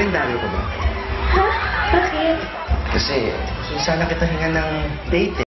Kalendaryo ko ba? Ha? Bakit? Kasi sana kita hinga ng date eh.